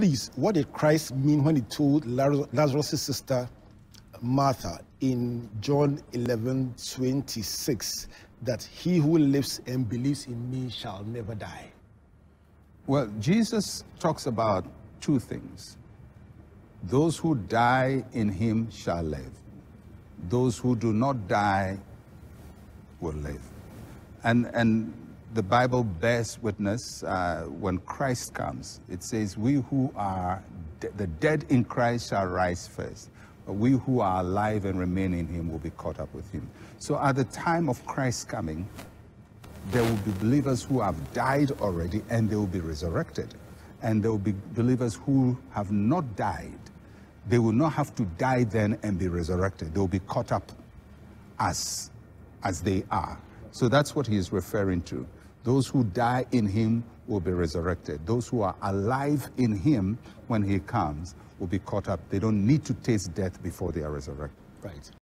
please, what did Christ mean when he told Lazarus' sister Martha in John 11 26 that he who lives and believes in me shall never die? Well, Jesus talks about two things. Those who die in him shall live. Those who do not die will live. And, and the Bible bears witness uh, when Christ comes. It says, We who are the dead in Christ shall rise first. But we who are alive and remain in him will be caught up with him. So at the time of Christ's coming, there will be believers who have died already and they will be resurrected. And there will be believers who have not died. They will not have to die then and be resurrected. They will be caught up as, as they are. So that's what he is referring to. Those who die in him will be resurrected. Those who are alive in him when he comes will be caught up. They don't need to taste death before they are resurrected. Right.